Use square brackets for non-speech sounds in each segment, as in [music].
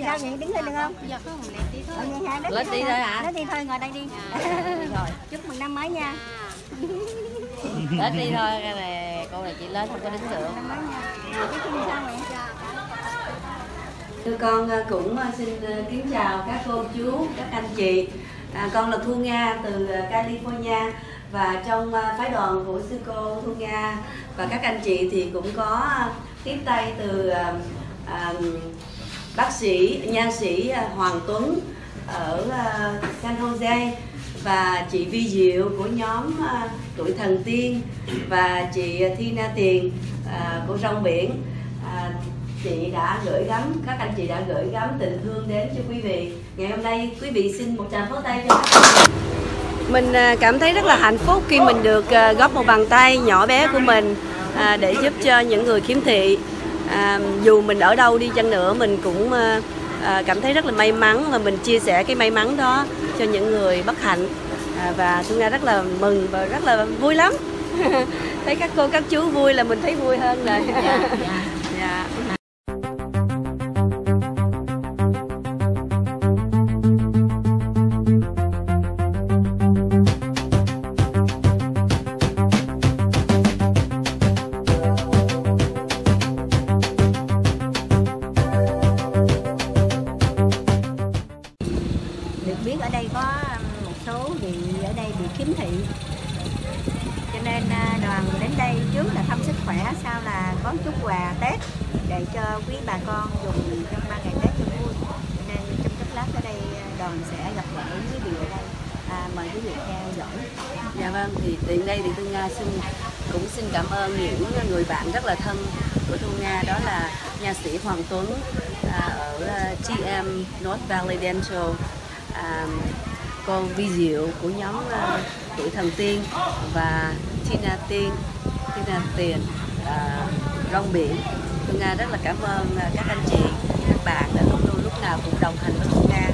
Sao vậy? Đứng lên được không? Dạ không, lấy tí thôi. Nhà hả? Lấy tí thôi hả? Lấy tí thôi, ngồi đây đi. [laughs] Rồi. Chúc mừng năm mới nha. [laughs] À, Đến đi thôi, cái này cô này chị lên không có đứng được. Năm mới nha. Rồi cái chân sao vậy? Thưa con à, cũng à, xin à, kính chào các cô chú, các anh chị. À, con là Thu Nga từ California và trong phái đoàn của sư cô Thu Nga và các anh chị thì cũng có tiếp tay từ à, bác sĩ nha sĩ à, Hoàng Tuấn ở à, San Jose và chị Vi Diệu của nhóm à, tuổi thần tiên và chị Thina Tiền của rong biển. Chị đã gửi gắm, các anh chị đã gửi gắm tình thương đến cho quý vị. Ngày hôm nay quý vị xin một tràng pháo tay cho các anh mình cảm thấy rất là hạnh phúc khi mình được góp một bàn tay nhỏ bé của mình để giúp cho những người khiếm thị à, dù mình ở đâu đi chăng nữa mình cũng à, à, cảm thấy rất là may mắn và mình chia sẻ cái may mắn đó cho những người bất hạnh. À, và Thu Nga rất là mừng và rất là vui lắm. [laughs] Thấy các cô các chú vui là mình thấy vui hơn rồi. Dạ. dạ. Kiếm khiếm thị. Cho nên à, đoàn đến đây trước là thăm sức khỏe, sau là có chút quà Tết để cho quý bà con dùng trong ba ngày Tết cho vui. Cho nên trong chốc lát ở đây à, đoàn sẽ gặp gỡ quý vị ở đây. À, mời quý vị theo dõi. Dạ vâng, thì tiện đây thì Thu Nga xin cũng xin cảm ơn những người bạn rất là thân của Thu Nga đó là nha sĩ Hoàng Tuấn à, ở à, TM North Valley Dental, à, cô Vi Diệu của nhóm uh, tuổi thần tiên và Tina Tiên, Tina Tiền, à, uh, Rong Biển. Phương Nga rất là cảm ơn uh, các anh chị, các bạn đã luôn luôn lúc nào cũng đồng hành với Phương Nga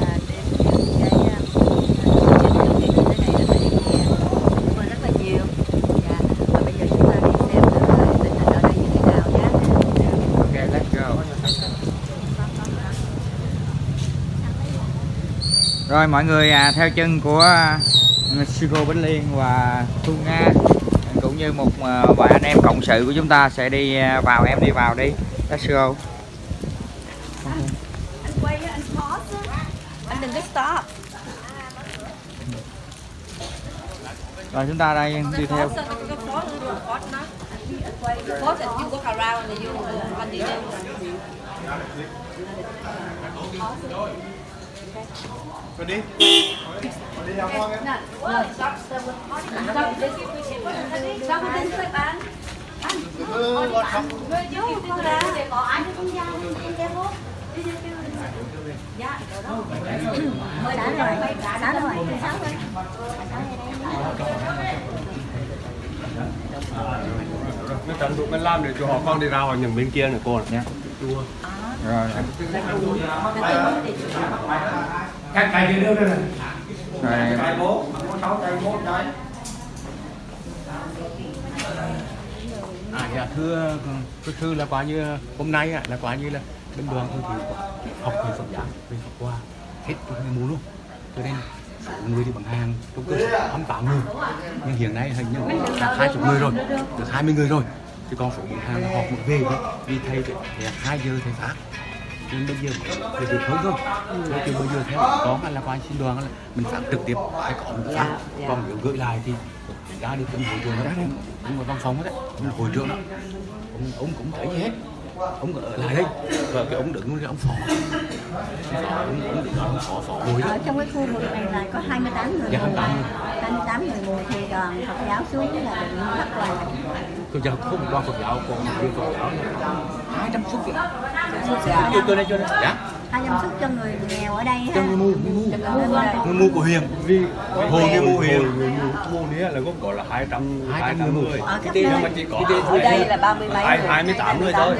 à, đến những cái à, chương trình từ thiện như thế này rất là ý nghĩa cảm ơn rất là nhiều dạ. và bây giờ chúng ta đi xem thử tình hình ở đây như thế nào nhé Okay, let's go. Rồi mọi người à, theo chân của à, Bến Liên và Thu Nga cũng như một à, vài anh em cộng sự của chúng ta sẽ đi à, vào em đi vào đi. Let's go. anh quay anh pause anh đừng có stop Rồi chúng ta đây đi theo pause anh có pause nó được pause nó anh quay pause and you walk around and you continue Sao không tin thôi bạn? Xã rồi, xã rồi, xã rồi. nó tranh thủ cái làm để cho họ con đi ra hoặc những bên kia nữa cô Nha. Rồi. cái cái gì đâu đây này. Rồi. cái bố sáu cây bố trái À, dạ thưa thưa sư là quả như hôm nay là quả như là bên đoàn tôi thì học về Phật giáo về Phật qua hết cái mùa luôn. Cho nên người đi bằng hàng trong cơ sở 28 người. Nhưng hiện nay hình như đã hai chục người rồi được 20 người rồi chứ còn số bằng hàng là họp một về thôi vì thầy thì hai giờ thầy phát. Nhưng bây giờ thầy được hơn thôi Nói chứ bây giờ theo con là quan xin đoàn là mình phát trực tiếp hay có một phát. Còn nếu gửi lại thì ra đi từng hội trường đó cũng ở văn phòng đấy ông hội trưởng đó. Ông ông cũng thấy gì hết. Ông ở lại đây. Và cái ông đứng cái ông phó. Ông ông, đứng ông phó phó hội đó. Ở trong cái khu vực này là có 28 người. Dạ, mù. 28 người. 28 người mù thì đoàn Phật giáo xuống là bắt quà. Tôi giờ không quan Phật giáo còn riêng Phật giáo. Hai trăm suất vậy cho tôi đây cho đây dạ 200 suất cho người nghèo ở đây ha. người mù người mù Mua. Người mù của huyền vì hồ người mù huyền người mù này là gốc có là 200 200 200 người. người. Ở khắp Cái tên mà chỉ có ở đây là ba mươi mấy hai- người. 28 người thôi.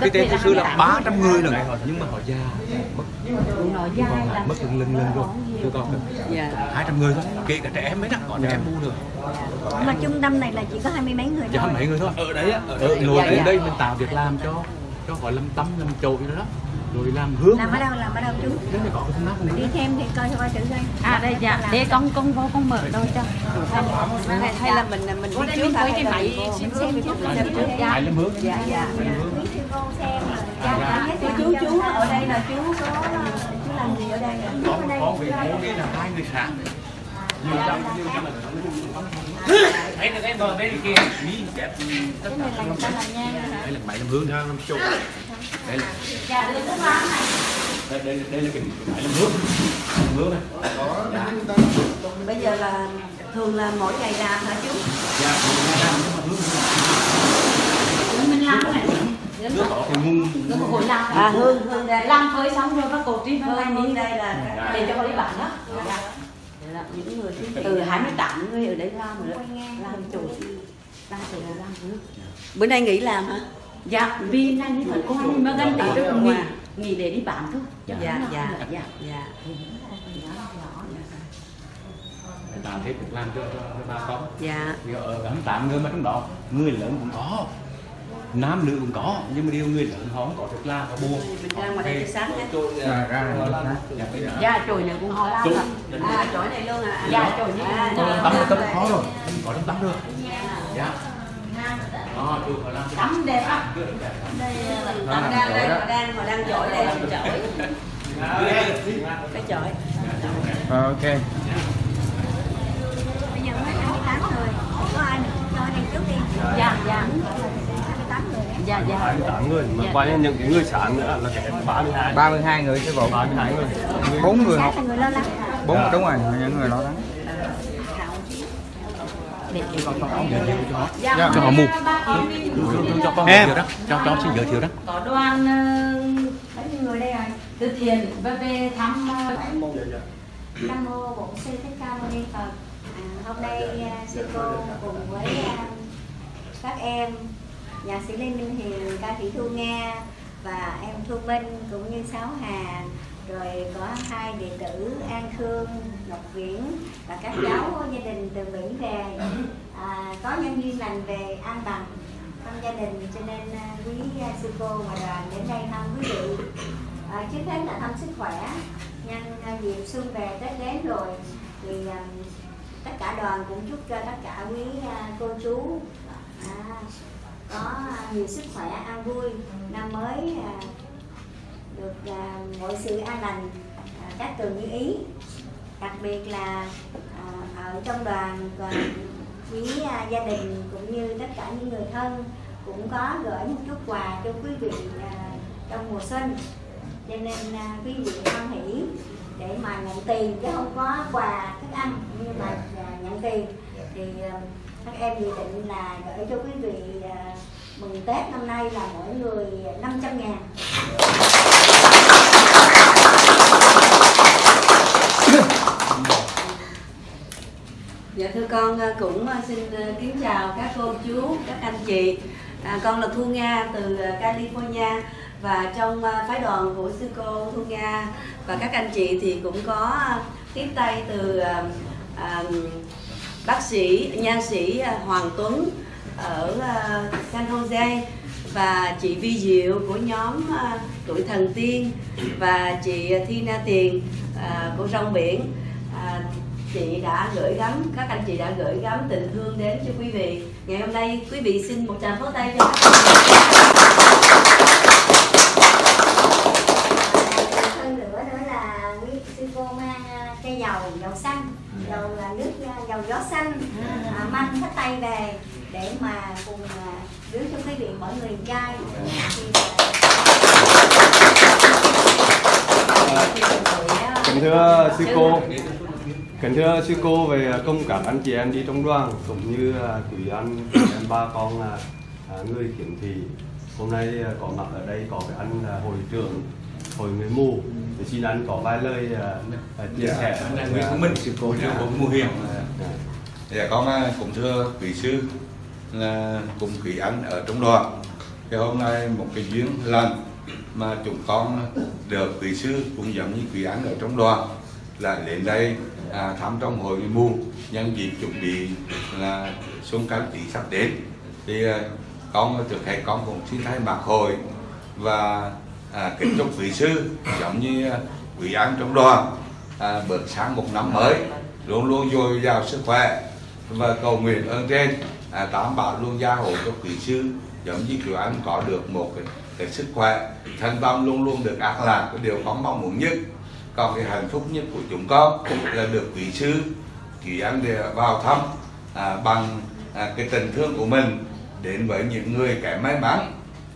Cái tên của sư là 300 người rồi nhưng mà họ già. Mất Họ dai là mất lần lần lần rồi. Chưa còn được dạ 200 người thôi. Kể cả trẻ em mấy đó còn trẻ em mua được. Mà trung tâm này là chỉ có hai mươi mấy người thôi. có mấy người thôi. Ở đấy á ở ở đấy. nội Dạ, dạ. đây mình tạo việc làm cho cho họ lâm tâm lâm trội đó đó rồi làm hương làm ở đâu làm ở đâu chú? Nếu mà có cái thùng nắp này đi thêm thì coi coi thử coi. À đây dạ, để con con vô con mở đâu cho. hay, hay là mình mình Có đi trước mình với cái máy mình xem xem trước dạ. hãy làm hương dạ dạ. Dạ, dạ. dạ. Chú chú ở đây là chú có chú làm gì ở đây có có vị bố đi là hai người sáng nhiều trăm nhiều trăm thấy được cái bờ bên kia đi đẹp tất đây là máy làm hương làm chục đây là Dạ đây đây là- đây là cái làm hương làm hương này dạ Bây giờ là thường là mỗi ngày làm hả chú? dạ làm hương Để mình làm cái này. nước có cái ngung Rồi một hồi làm. À hương hương đây. Làm phơi xong rồi bắt cột đi hương đi. đây là Dạ. Để cho con đi bán đó. Dạ. Là những người từ 28 người ở đây làm rồi. Làm chủ. Làm là làm hương. Bữa nay nghỉ làm hả? Dạ, vì này như thật con mà gần tỷ rồi nghỉ nghỉ để đi bán thôi. Dạ dạ dạ. dạ. người ta thấy cũng làm cho cho cho bà con Dạ. Ở tám người mà trong đó người lớn cũng có nam nữ cũng có nhưng mà điều người lớn họ không có thực là họ buồn Mình ra ngoài đây sáng nhé. Rồi, ra rồi, ra. Dạ, chồi này cũng họ làm. Chú. ạ. À chỗ này luôn à? Dạ, chỗ này. À, Dạ. tắm tắm khó rồi có trong tắm được dạ làm Tắm đẹp á. Đây là Họ đang đây, họ đang họ đang chổi đây. Cái chổi. Rồi, ok bây giờ mới 28 người có ai cho đi trước đi Dạ, dạ. 28 người đấy Dạ, dạ. 28 người mà qua những cái người sáng nữa là cái 32 32 người sư phụ 32 người. Bốn người học là người lo lắng. Bốn đúng rồi những người lo lắng. Dạ, Dạ. cho họ mù con chú cho con Em. cho cho xin giới thiệu đó. Có đoàn ờ, người đây rồi từ thiện về về thăm ờ, Nam mô Bổn sư Thích Ca Mâu Ni Phật. À, hôm nay à, sư cô cùng với à, các em nhạc sĩ Lê Minh Hiền, ca sĩ Thu Nga và em Thu Minh cũng như Sáu Hà. Rồi có hai đệ tử An Khương, Ngọc Viễn và các cháu gia đình từ Mỹ về. À, có nhân duyên lành về An Bằng trong gia đình cho nên à, quý à, sư cô và đoàn đến đây thăm quý vị. À, trước hết là thăm sức khỏe. Nhân à, dịp xuân về tết đến rồi thì tất cả đoàn cũng chúc cho tất cả quý cô chú. À, có nhiều sức khỏe, an vui. Năm mới à, được à, mọi sự an lành à, các tường như ý. Đặc biệt là ở trong đoàn và quý gia đình cũng như tất cả những người thân cũng có gửi một chút quà cho quý vị trong mùa xuân. Cho nên quý vị hoan hỷ để mà nhận tiền chứ không có quà thức ăn nhưng mà nhận tiền. Thì các em dự định là gửi cho quý vị à, mừng Tết năm nay là mỗi người 500 ngàn Dạ thưa con à, cũng à, xin kính chào các cô chú, các anh chị. À, con là Thu Nga từ California và trong phái đoàn của sư cô Thu Nga và các anh chị thì cũng có tiếp tay từ à, à, bác sĩ, nha sĩ à, Hoàng Tuấn ở à, San Jose và chị Vi Diệu của nhóm à, tuổi thần tiên và chị Thi Na Tiền của rong biển. Chị đã gửi gắm, các anh chị đã gửi gắm tình thương đến cho quý vị. Ngày hôm nay, quý vị xin một tràng pháo tay cho các anh chị hơn nữa nữa là quý sư cô mang à, cây dầu dầu xanh dầu là nước à, dầu gió xanh à, mang sách tay về để mà cùng à, rước cho quý vị mỗi người chai. Thì, à, Kính thưa sư cô. Kính thưa sư cô về công các anh chị em đi trong đoàn cũng như à, quý anh em ba con à, à, người khiếm thị. Hôm nay à, có mặt ở đây có cái anh à, hội trưởng hội người mù. Thì xin anh có vài lời à, à, chia sẻ. anh là người của mình sư cô Dạ, của mùa hiền Dạ. Con à, cũng thưa quý sư là cùng quý anh ở trong đoàn thì hôm nay một cái duyên lành mà chúng con được quý sư cũng giống như quý anh ở trong đoàn là đến đây à, thăm trong hội người mù nhân dịp chuẩn bị là xuân canh tí sắp đến thì à, con à, thực hệ con cũng xin thay mặt hội và à, kính chúc quý sư giống như à, quý anh trong đoàn à, bước sang một năm mới luôn luôn dồi dào sức khỏe. Và cầu nguyện ơn trên à, tám bảo luôn gia hộ cho quý sư giống như quý anh có được một cái, cái sức khỏe thân tâm luôn luôn được an lạc cái điều con mong muốn nhất. Còn cái hạnh phúc nhất của chúng con là được quý sư quý anh để vào thăm à, bằng à, cái tình thương của mình đến với những người kém may mắn.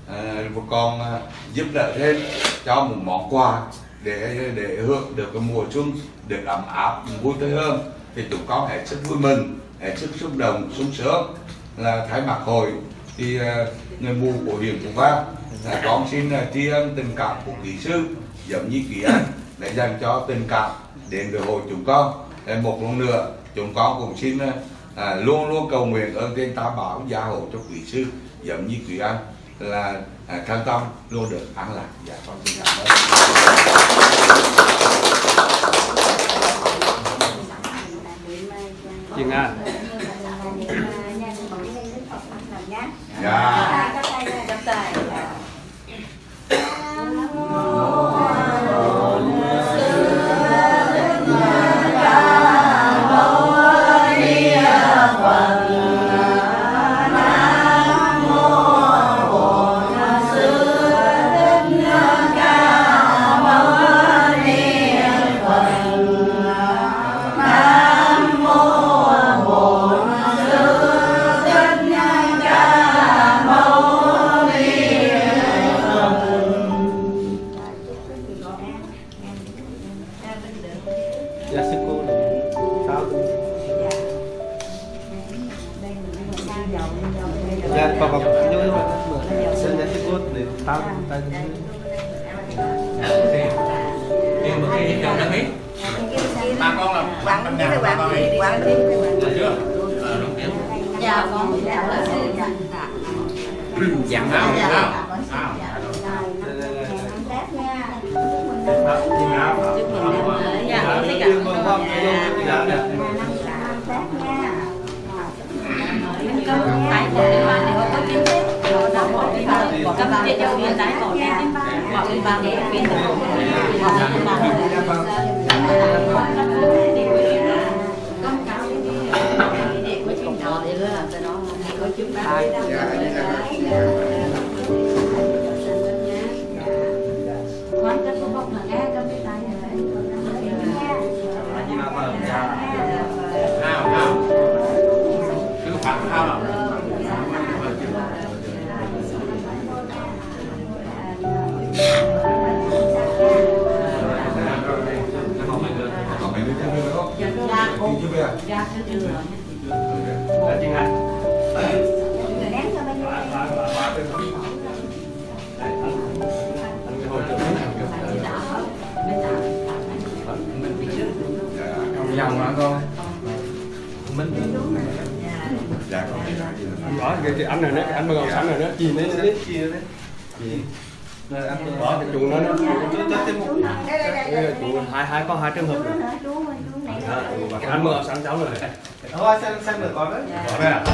À, và còn à, giúp đỡ thêm cho một món quà để để hưởng được cái mùa xuân được ấm áp vui tươi hơn. Thì chúng con hết sức vui mừng hết sức xúc động sung sướng. Là thái mặt hội thì ờ, người mù của huyện Phú Vang là con xin ờ, tri ân tình cảm của kỹ sư giống như kỹ anh để dành cho tình cảm đến với hội chúng con. Để một lần nữa chúng con cũng xin à, luôn luôn cầu nguyện ơn trên ta bảo gia hộ cho quý sư giống như quý anh là à, thân tâm luôn được an lạc dạ con xin cảm ơn chị nga dạ dạ sư cô là sao dạ bà bà vô vô xin dạ sư cô để tao tay em bữa kia chồng đã biết ba con là bên cái ấy Quảng gì? Được chưa? Ờ, Dạ con dặn nào Dạ. nào nào thấy cảm ơn Dạ. tái cổ liên quan thì có chính rồi đi cho tái liên đi có chúng chúng ta cô bốc là nghe các cái tay dòng hả con dạ con đi lại đó cái, cái anh này đấy anh mà còn sẵn rồi đó chi đấy đấy chia đấy đó cái chuồng nó nó Đây là chuồng hai hai có hai trường hợp rồi. Cái anh mà còn sẵn cháu rồi. Thôi xem xem được con đấy. Có đây à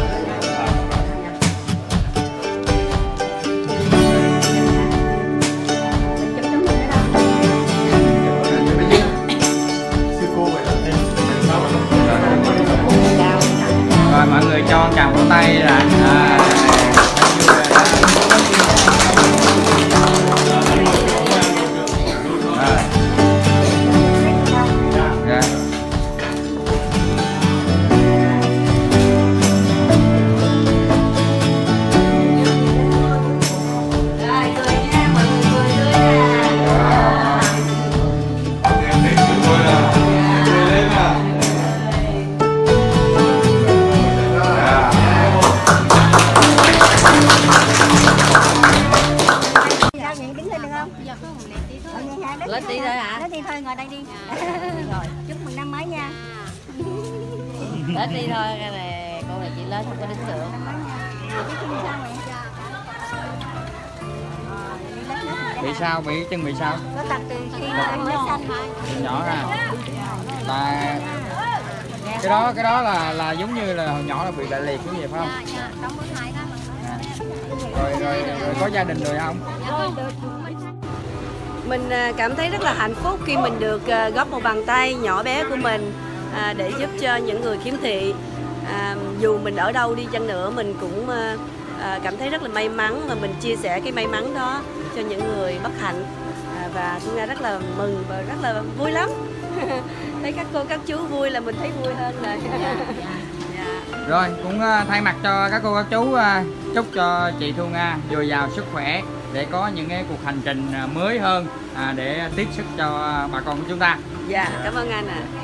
bị chân bị sao? Có tật từ khi mà mới sanh. Từ nhỏ ra là cái đó cái đó là là giống như là hồi nhỏ là bị bại liệt cái gì phải không? À. rồi, rồi rồi có gia đình rồi không? Mình à, cảm thấy rất là hạnh phúc khi mình được à, góp một bàn tay nhỏ bé của mình à, để giúp cho những người khiếm thị. À, dù mình ở đâu đi chăng nữa mình cũng à, cảm thấy rất là may mắn và mình chia sẻ cái may mắn đó cho những người bất hạnh. À, và Thu Nga rất là mừng và rất là vui lắm. [laughs] Thấy các cô các chú vui là mình thấy vui hơn rồi. Dạ. rồi cũng ờ, thay mặt cho các cô các chú ờ, chúc cho chị Thu Nga dồi dào sức khỏe để có những cái cuộc hành trình mới hơn à, để tiếp sức cho bà con của chúng ta. Dạ cảm ơn anh ạ. à.